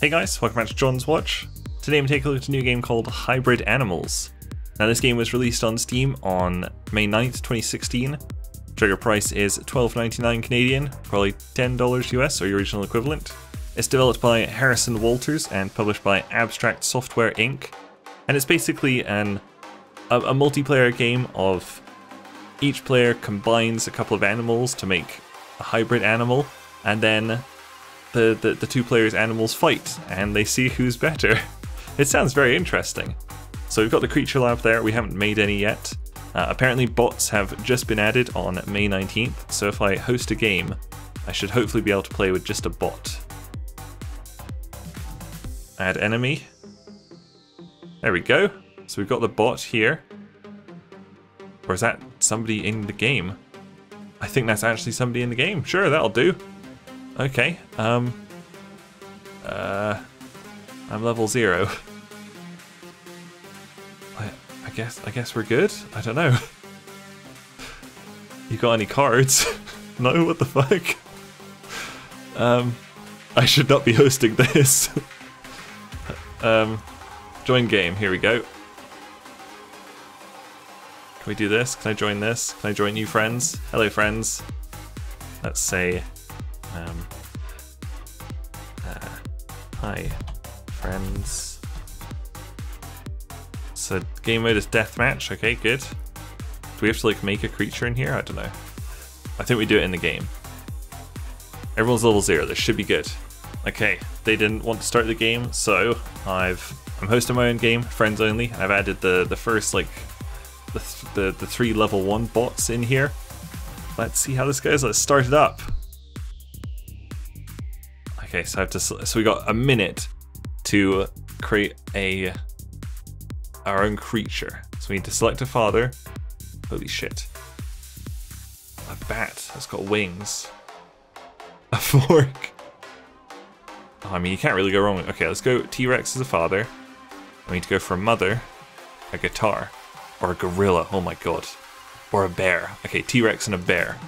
Hey guys, welcome back to Jon's Watch. Today I'm taking a look at a new game called Hybrid Animals. Now this game was released on Steam on May 9th, 2016. Trigger price is $12.99 Canadian, probably $10 US or your regional equivalent. It's developed by Harrison Walters and published by Abstract Software Inc. And it's basically an a, a multiplayer game of each player combines a couple of animals to make a hybrid animal, and then the, the, the two players' animals fight, and they see who's better. It sounds very interesting. So we've got the creature lab there, we haven't made any yet. Uh, apparently bots have just been added on May 19th, so if I host a game, I should hopefully be able to play with just a bot. Add enemy. There we go. So we've got the bot here. Or is that somebody in the game? I think that's actually somebody in the game. Sure, that'll do. Okay, um... Uh... I'm level zero. I, I guess, I guess we're good? I don't know. You got any cards? no, what the fuck? Um, I should not be hosting this. um, join game, here we go. Can we do this? Can I join this? Can I join new friends? Hello friends. Let's say, um, hi friends. So game mode is deathmatch, okay, good. Do we have to like make a creature in here? I don't know. I think we do it in the game. Everyone's level zero, this should be good. Okay, they didn't want to start the game, so I've I'm hosting my own game, friends only. I've added the the first like the th the, the three level one bots in here. Let's see how this goes. Let's start it up. Okay, so I have to so we got a minute to create a our own creature. So we need to select a father. Holy shit. A bat that's got wings. A fork. Oh, I mean, you can't really go wrong Okay, let's go T-Rex as a father. We need to go for a mother. A guitar. Or a gorilla. Oh my god. Or a bear. Okay, T-Rex and a bear.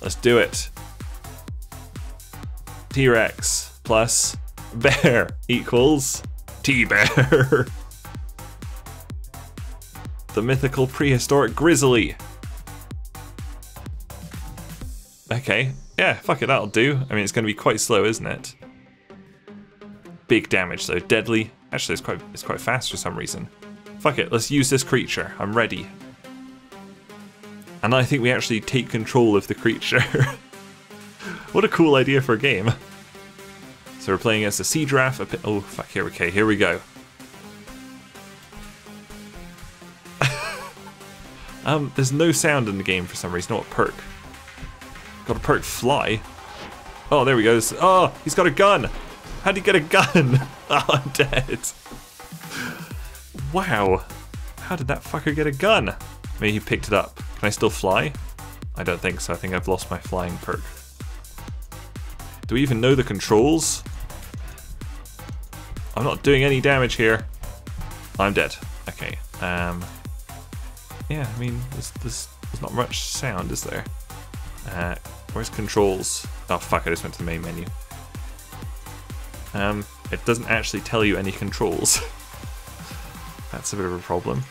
Let's do it. T-Rex plus bear equals T-Bear. the mythical prehistoric grizzly. Okay, yeah, fuck it, that'll do. I mean, it's going to be quite slow, isn't it? Big damage though, deadly. Actually, it's quite it's quite fast for some reason. Fuck it, let's use this creature. I'm ready. And I think we actually take control of the creature. what a cool idea for a game. So we're playing as a sea giraffe. A oh, fuck, here, okay, here we go. um, there's no sound in the game for some reason. What perk? Got a perk fly. Oh, there we go. Oh, he's got a gun. How'd he get a gun? oh, I'm dead. Wow. How did that fucker get a gun? Maybe he picked it up. Can I still fly? I don't think so. I think I've lost my flying perk. Do we even know the controls? I'm not doing any damage here. I'm dead. Okay. Um. Yeah, I mean, there's, there's, there's not much sound, is there? Uh, where's controls? Oh fuck, I just went to the main menu. Um, it doesn't actually tell you any controls. That's a bit of a problem.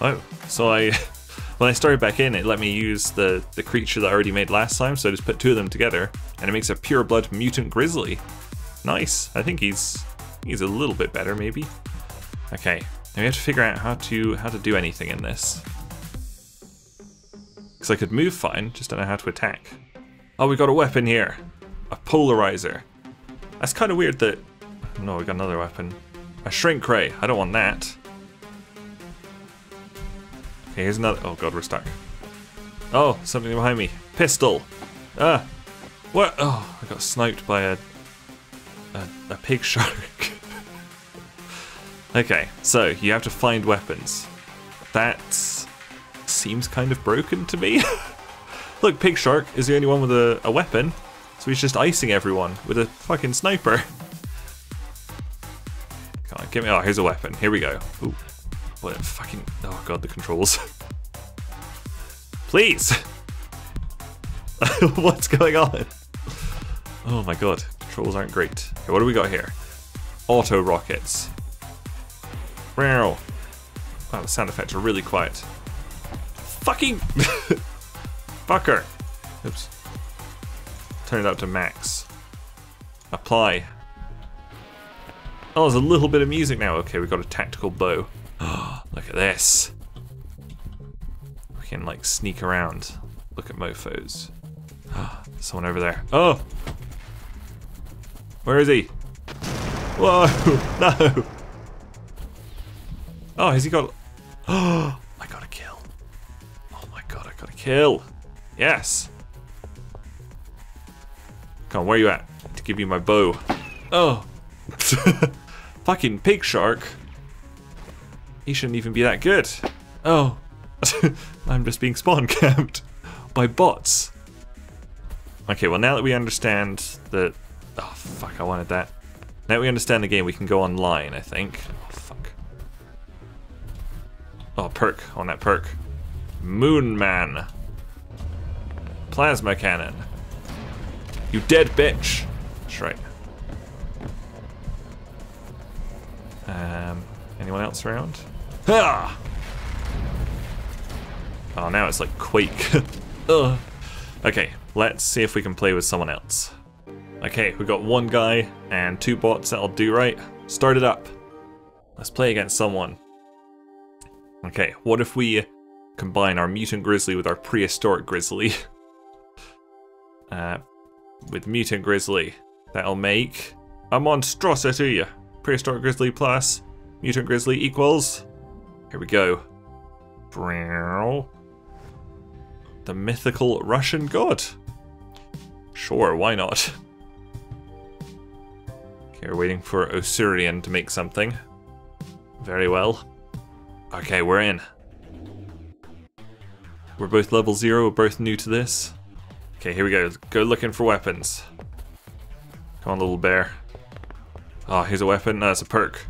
Oh, so I, when I started back in, it let me use the, the creature that I already made last time, so I just put two of them together, and it makes a pure blood mutant grizzly. Nice. I think he's he's a little bit better, maybe. Okay, now we have to figure out how to how to do anything in this. Because I could move fine, just don't know how to attack. Oh, we got a weapon here. A polarizer. That's kind of weird that... No, we got another weapon. A shrink ray. I don't want that. Okay, here's another... Oh god, we're stuck. Oh, something behind me. Pistol. Ah. What? Oh, I got sniped by a... A, a pig shark. okay, so you have to find weapons. That seems kind of broken to me. Look, Pig Shark is the only one with a, a weapon, so he's just icing everyone with a fucking sniper. Come on, give me. Oh, here's a weapon. Here we go. Ooh, what fucking. Oh god, the controls. Please. What's going on? Oh my god, controls aren't great. Okay, what do we got here? auto rockets. Wow. The sound effects are really quiet. Fucking fucker. Oops. Turn it up to max. Apply. Oh, there's a little bit of music now. Okay, we've got a tactical bow. Look at this. We can like sneak around. Look at mofos. Someone over there. Oh! Where is he? Whoa! No! Oh, has he got... Oh, I got a kill. Oh my god, I got a kill. Yes! Come on, where are you at? To give you my bow. Oh! Fucking pig shark. He shouldn't even be that good. Oh. I'm just being spawn camped by bots. Okay, well now that we understand that... Oh, fuck, I wanted that. Now we understand the game, we can go online, I think. Oh. Perk on that perk. Moon Man. Plasma Cannon. You dead bitch. That's right. Um, anyone else around? Ha! Oh, now it's like Quake. Ugh. Okay, let's see if we can play with someone else. Okay, we got one guy and two bots, that'll do right. Start it up. Let's play against someone. Okay, what if we combine our mutant grizzly with our prehistoric grizzly? uh, with mutant grizzly, that'll make a monstrosity. Prehistoric grizzly plus mutant grizzly equals. Here we go. The mythical Russian god. Sure, why not? Okay, we're waiting for Osirian to make something. Very well. Okay, we're in. We're both level zero, we're both new to this. Okay, here we go. Go looking for weapons. Come on, little bear. Oh, here's a weapon. That's a perk.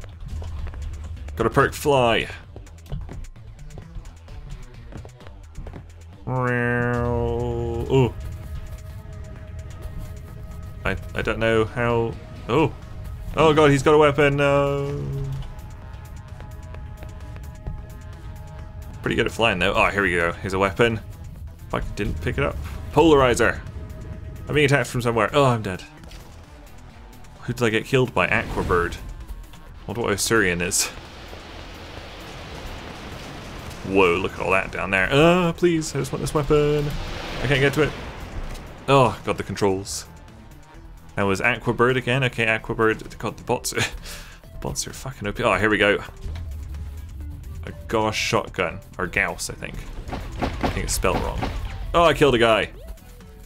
Got a perk fly. Oh. I I don't know how. Oh. Oh god, he's got a weapon. No. Pretty good at flying though. Oh, here we go. Here's a weapon. Fuck, didn't pick it up. Polarizer. I'm being attacked from somewhere. Oh, I'm dead. Who did I get killed by? Aquabird. I wonder what Osirian is. Whoa, look at all that down there. Uh, please, I just want this weapon. I can't get to it. Oh, got the controls. That was Aquabird again. Okay, Aquabird. God, the bots bots are fucking OP. Oh, here we go. A Gauss shotgun. Or Gauss, I think. I think it's spelled wrong. Oh, I killed a guy.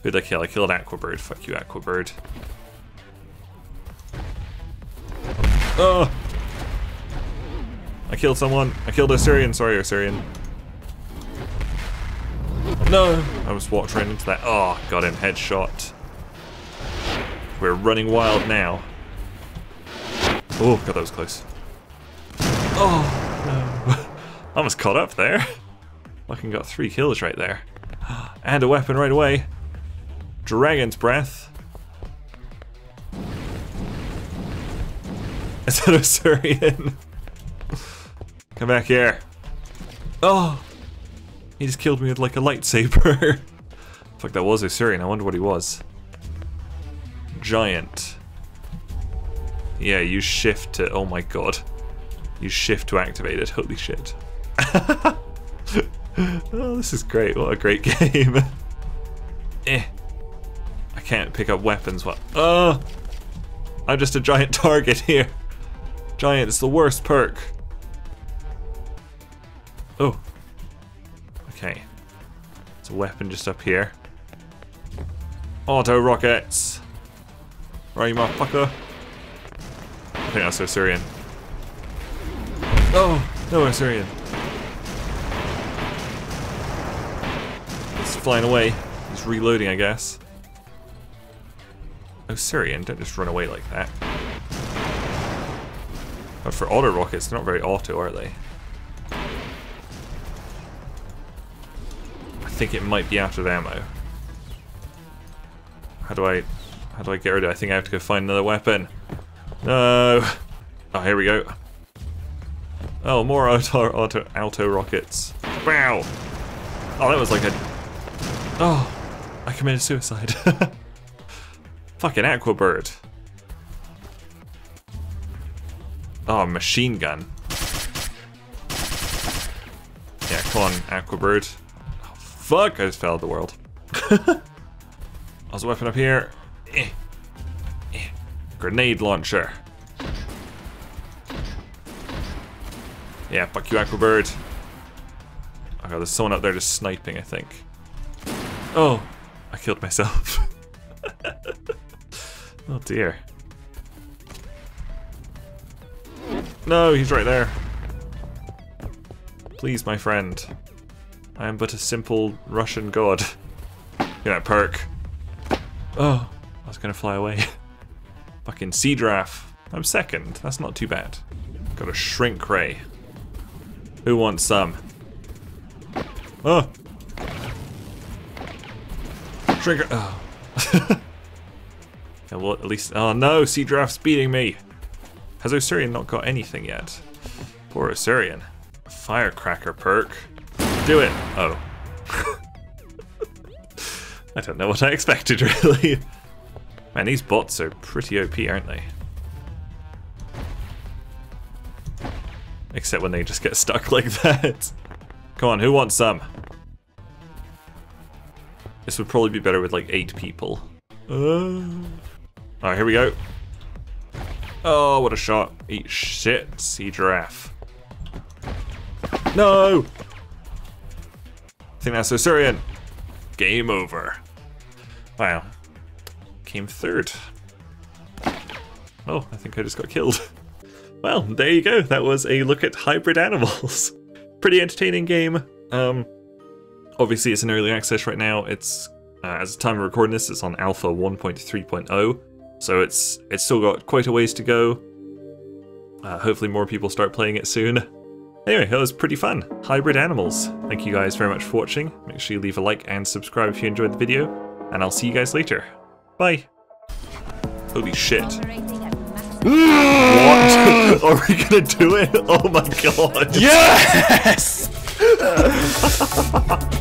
Who did I kill? I killed an Aquabird. Fuck you, Aquabird. Oh! I killed someone. I killed Osirian. Sorry, Osirian. No! I was walked right into that. Oh, got him. Headshot. We're running wild now. Oh, God, that was close. Oh, almost caught up there. Fucking got three kills right there. And a weapon right away. Dragon's Breath. Is that Osirian? Come back here. Oh! He just killed me with like a lightsaber. Fuck, that was Osirian. I wonder what he was. Giant. Yeah, you shift to... Oh my god. You shift to activate it. Holy shit. oh, this is great. What a great game. eh. I can't pick up weapons. What? Oh! I'm just a giant target here. Giant is the worst perk. Oh. Okay. It's a weapon just up here. Auto rockets. Right, you motherfucker. I think that's Osirian. Oh, no Osirian. Flying away. He's reloading, I guess. Osirian, don't just run away like that. But for auto rockets, they're not very auto, are they? I think it might be out of ammo. How do I how do I get rid of it? I think I have to go find another weapon. No Oh, here we go. Oh, more auto, auto, auto rockets. Wow. Oh, that was like a... Oh, I committed suicide. Fucking Aquabird. Oh, machine gun. Yeah, come on, Aquabird. Oh, fuck, I just of the world. There's a weapon up here. Eh. Eh. Grenade launcher. Yeah, fuck you, Aquabird. Oh god, there's someone up there just sniping, I think. Oh, I killed myself. oh dear. No, he's right there. Please, my friend. I am but a simple Russian god. Get that perk. Oh, I was gonna fly away. Fucking Seadraff. I'm second. That's not too bad. Got a Shrink Ray. Who wants some? Oh! Shrink Oh. yeah, well, at least... Oh no, Seadraff's beating me! Has Osirian not got anything yet? Poor Osirian. Firecracker perk. Do it! Oh. I don't know what I expected, really. Man, these bots are pretty OP, aren't they? Except when they just get stuck like that. Come on, who wants some? This would probably be better with like eight people. Uh... Alright, here we go. Oh, what a shot. Eat shit, Seadraff. No! I think that's Osirian. Game over. Wow. Came third. Oh, I think I just got killed. Well, there you go. That was a look at hybrid animals. Pretty entertaining game. Um, obviously, it's in early access right now. It's uh, as the time of recording this, it's on Alpha 1.3.0, so it's it's still got quite a ways to go. Uh, hopefully, more people start playing it soon. Anyway, that was pretty fun. Hybrid animals. Thank you guys very much for watching. Make sure you leave a like and subscribe if you enjoyed the video, and I'll see you guys later. Bye. Holy shit. what? Are we gonna do it? Oh my god. Yes!